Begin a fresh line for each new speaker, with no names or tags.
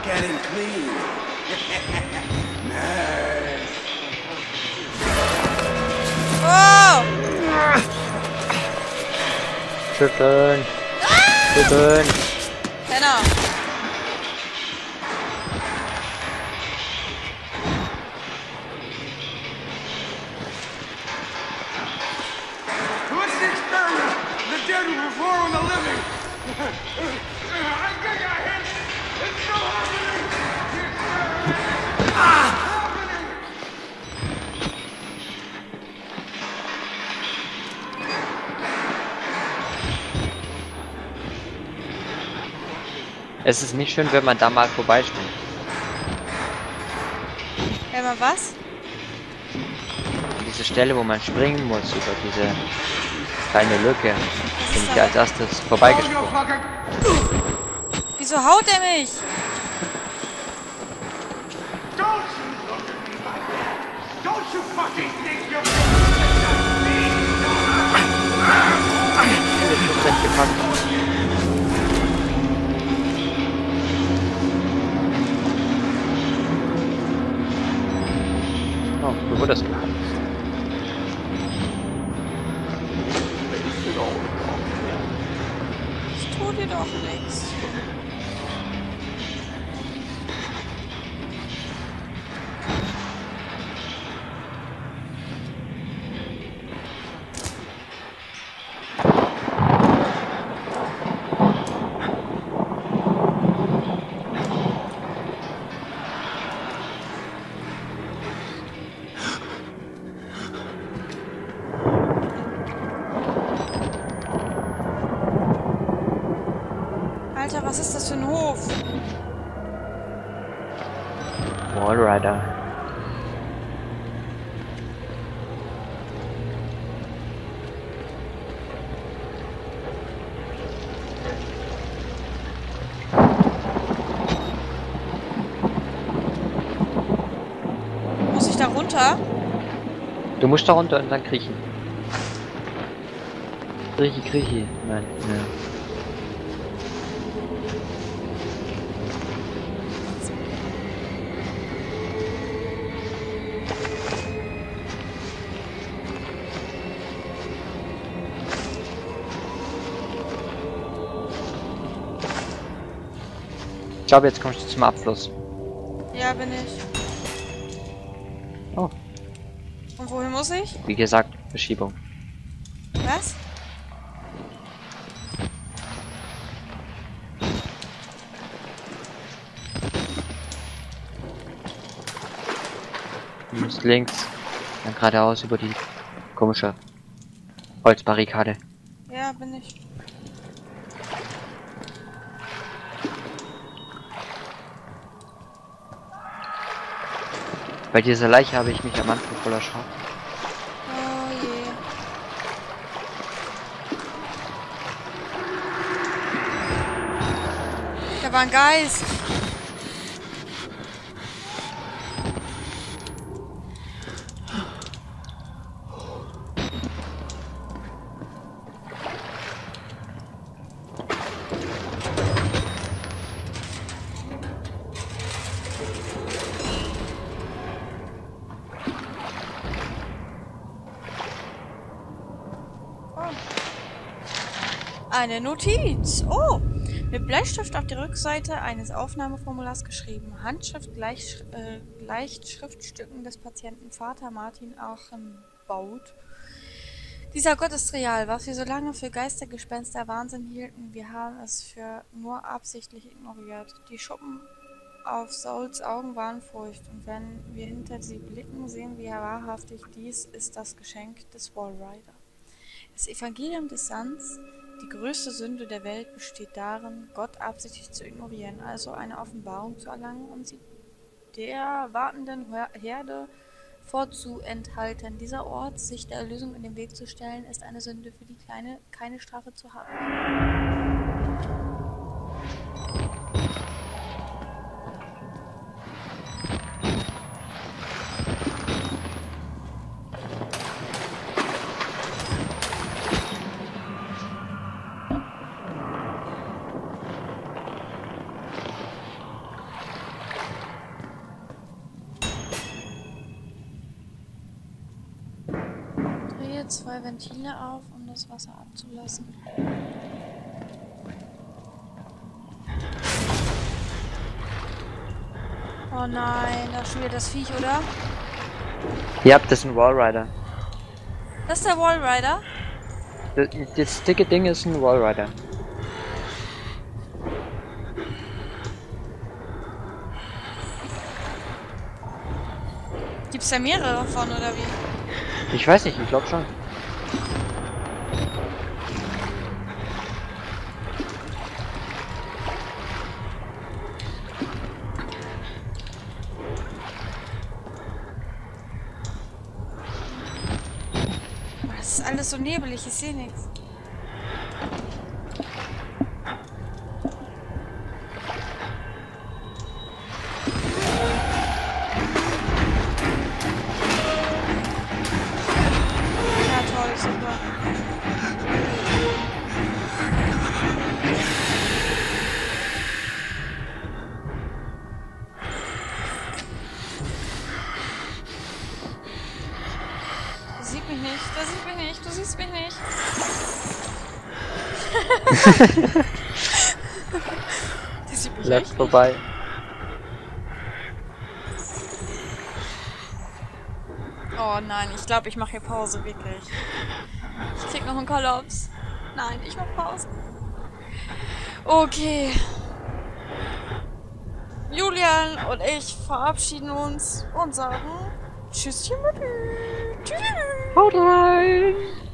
help getting clean. nice.
Oh!
Schütteln. Schütteln.
Penner.
What's the experiment? The dead will perform on the living.
Es ist nicht schön, wenn man da mal vorbeispringt.
Wenn man was?
Diese Stelle, wo man springen muss, über diese kleine Lücke, bin ich als erstes vorbeigesprungen.
Wieso haut er mich?
Don't you look
Oh, du wurdest
ist das für ein Hof?
Wallrider.
Muss ich da runter?
Du musst da runter und dann kriechen. Kriechi, kriechi. Nein, ne. Glaube, jetzt kommst du zum Abfluss.
Ja, bin ich.
Oh,
Und wohin muss ich?
wie gesagt, Verschiebung.
Was?
Du musst links, dann geradeaus über die komische Holzbarrikade.
Ja, bin ich.
Bei dieser Leiche habe ich mich am Anfang voll erschrocken.
Oh je. Da war ein Geist. Eine Notiz. Oh, mit Bleistift auf der Rückseite eines Aufnahmeformulars geschrieben. Handschrift gleich, äh, gleicht Schriftstücken des Patienten Vater Martin Achenbaut. Dieser Gott ist real. Was wir so lange für Geistergespenster Wahnsinn hielten, wir haben es für nur absichtlich ignoriert. Die Schuppen auf Sauls Augen waren feucht, und wenn wir hinter sie blicken, sehen wir wahrhaftig, dies ist das Geschenk des Wallrider. Das Evangelium des Sands, die größte Sünde der Welt, besteht darin, Gott absichtlich zu ignorieren, also eine Offenbarung zu erlangen und sie der wartenden Her- Herde vorzuenthalten. Dieser Ort, sich der Erlösung in den Weg zu stellen, ist eine Sünde, für die kleine, keine Strafe zu haben. Zwei Ventile auf, um das Wasser abzulassen. Oh nein, da ist schon wieder das Viech, oder?
Ja, das ist ein Wallrider.
Das ist der Wallrider?
Das, das dicke Ding ist ein Wallrider.
Gibt's da mehrere von, oder wie?
Ich weiß nicht, ich glaube schon.
Das ist alles so nebelig, ich sehe nichts. Nicht, du siehst mich nicht. Der sieht mich
Läuft vorbei.
Oh nein, ich glaube, ich mache hier Pause, wirklich. Ich krieg noch einen Kollaps. Nein, ich mach Pause. Okay. Julian und ich verabschieden uns und sagen Tschüsschen mit
Hold on.